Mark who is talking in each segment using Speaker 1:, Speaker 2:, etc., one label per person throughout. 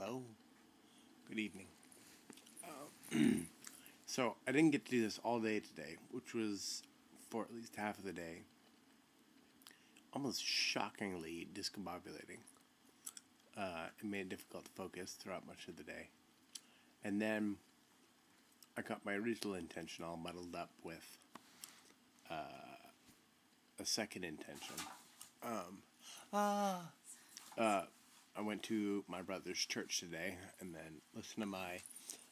Speaker 1: Good evening. Uh, so, I didn't get to do this all day today, which was for at least half of the day almost shockingly discombobulating. Uh, it made it difficult to focus throughout much of the day. And then I got my original intention all muddled up with uh, a second intention. Um, ah. Uh, I went to my brother's church today and then listened to my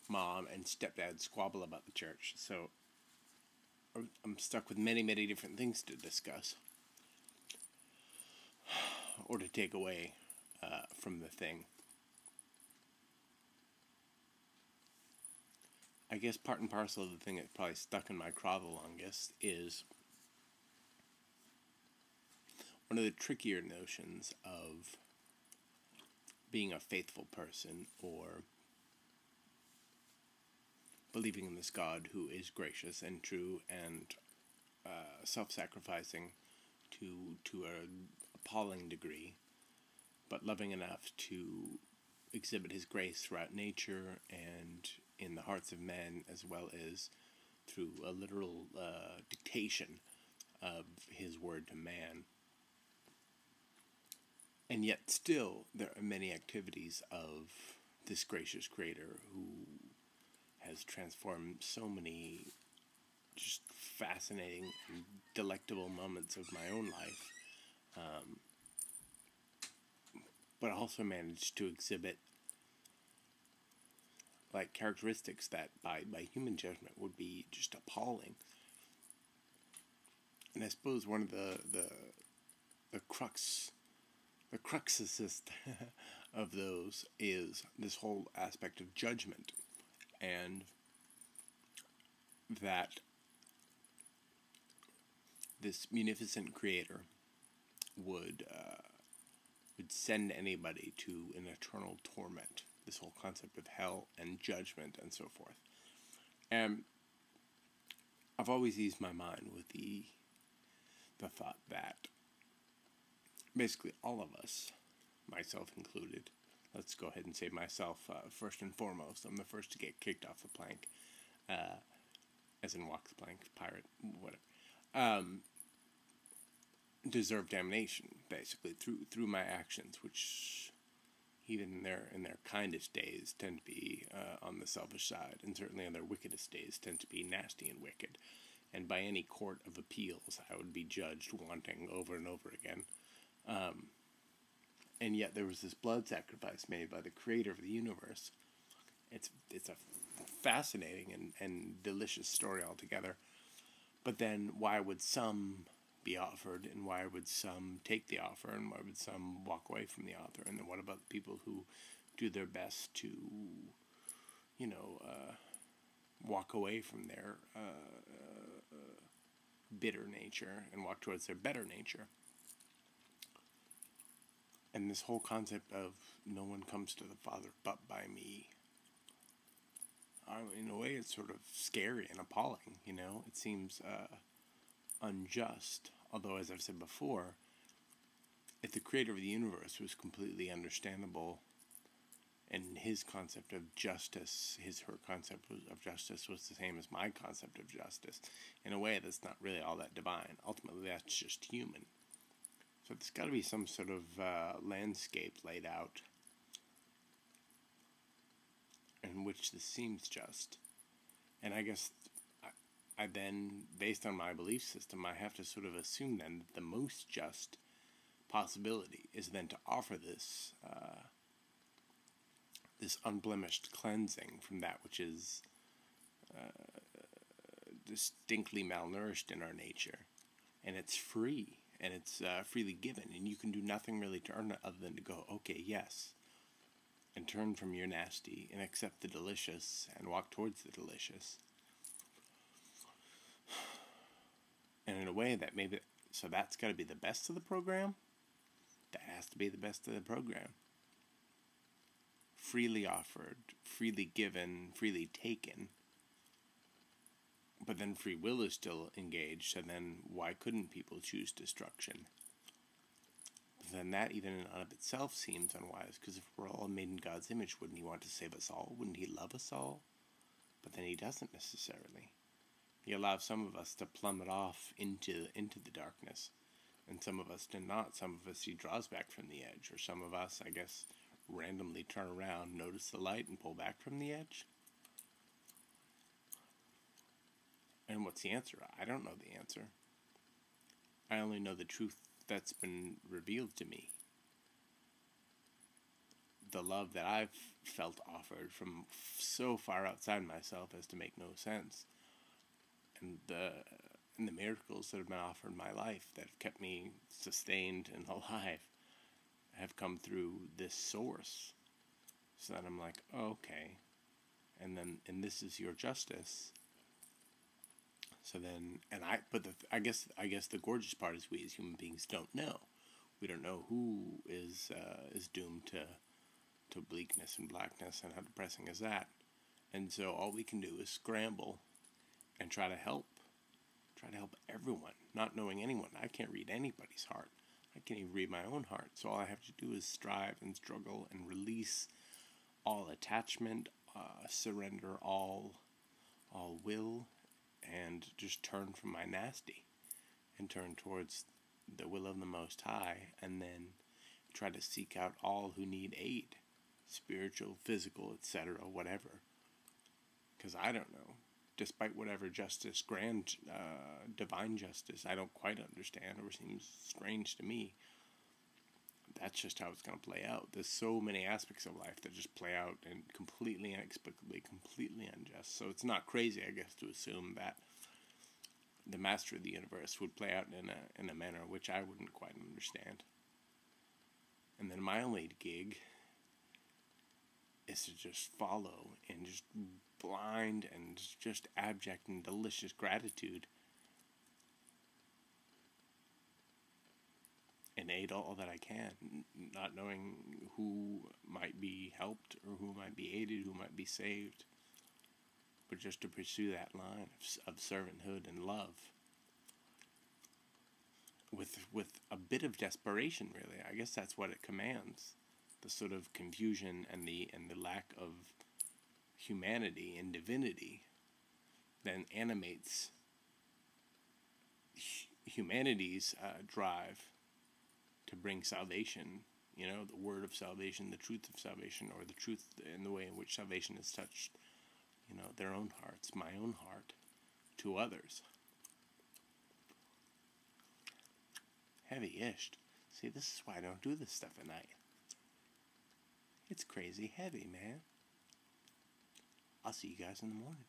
Speaker 1: mom and stepdad squabble about the church. So I'm stuck with many, many different things to discuss or to take away uh, from the thing. I guess part and parcel of the thing that's probably stuck in my craw the longest is one of the trickier notions of being a faithful person or believing in this God who is gracious and true and uh, self-sacrificing to to an appalling degree, but loving enough to exhibit His grace throughout nature and in the hearts of men, as well as through a literal uh, dictation of His word to man. And yet, still, there are many activities of this gracious Creator who has transformed so many just fascinating and delectable moments of my own life, um, but also managed to exhibit like characteristics that by, by human judgment would be just appalling. And I suppose one of the the the crux the cruxest of those is this whole aspect of judgment and that this munificent creator would uh, would send anybody to an eternal torment. This whole concept of hell and judgment and so forth. And I've always eased my mind with the the thought that basically all of us, myself included, let's go ahead and say myself uh, first and foremost. I'm the first to get kicked off the plank, uh, as in walk the plank, pirate, whatever. Um, deserve damnation basically through through my actions, which even in their in their kindest days tend to be uh, on the selfish side, and certainly on their wickedest days tend to be nasty and wicked. And by any court of appeals, I would be judged wanting over and over again. Um, and yet there was this blood sacrifice made by the creator of the universe. It's it's a fascinating and, and delicious story altogether. But then why would some be offered and why would some take the offer and why would some walk away from the offer and then what about the people who do their best to you know uh, walk away from their uh, uh, bitter nature and walk towards their better nature and this whole concept of no one comes to the Father but by me. in a way, it's sort of scary and appalling. You know, it seems uh, unjust. Although, as I've said before, if the creator of the universe was completely understandable, and his concept of justice, his her concept of justice was the same as my concept of justice, in a way that's not really all that divine. Ultimately, that's just human. So there's got to be some sort of uh, landscape laid out in which this seems just. And I guess I, I then, based on my belief system, I have to sort of assume then that the most just possibility is then to offer this uh, this unblemished cleansing from that which is uh, distinctly malnourished in our nature, and it's free and it's uh, freely given, and you can do nothing really to earn it other than to go, okay, yes, and turn from your nasty and accept the delicious and walk towards the delicious. And in a way that maybe, so that's got to be the best of the program? That has to be the best of the program. Freely offered, freely given, freely taken but then free will is still engaged, so then why couldn't people choose destruction? then that, even in and of itself, seems unwise. Because if we're all made in God's image, wouldn't He want to save us all? Wouldn't He love us all? But then He doesn't necessarily. He allows some of us to plummet off into into the darkness, and some of us do not. Some of us He draws back from the edge, or some of us, I guess, randomly turn around, notice the light, and pull back from the edge. And what's the answer? I don't know the answer. I only know the truth that's been revealed to me. The love that I've felt offered from so far outside myself as to make no sense. And the and the miracles that have been offered in my life that have kept me sustained and alive have come through this source. So that I'm like, oh, okay. And then and this is your justice so then, and I, but the, I guess, I guess the gorgeous part is we as human beings don't know. We don't know who is uh, is doomed to to bleakness and blackness, and how depressing is that? And so all we can do is scramble and try to help, try to help everyone, not knowing anyone. I can't read anybody's heart. I can't even read my own heart. So all I have to do is strive and struggle and release all attachment, uh, surrender all, all will and just turn from my nasty and turn towards the will of the Most High and then try to seek out all who need aid spiritual, physical, etc., whatever. Because I don't know. Despite whatever justice, grand, uh, divine justice, I don't quite understand or seems strange to me. That's just how it's going to play out. There's so many aspects of life that just play out and completely inexplicably, completely unjust. So it's not crazy, I guess, to assume that the master of the universe would play out in a in a manner which I wouldn't quite understand. And then my only gig is to just follow and just blind and just abject and delicious gratitude aid all that I can, not knowing who might be helped or who might be aided, who might be saved. But just to pursue that line of, of servanthood and love with with a bit of desperation really i guess that's what it commands. The sort of confusion and the and the lack of humanity and divinity then animates humanity's uh, drive to bring salvation you know the word of salvation the truth of salvation or the truth in the way in which salvation has touched you know, their own hearts, my own heart, to others. Heavy ish. See, this is why I don't do this stuff at night. It's crazy heavy, man. I'll see you guys in the morning.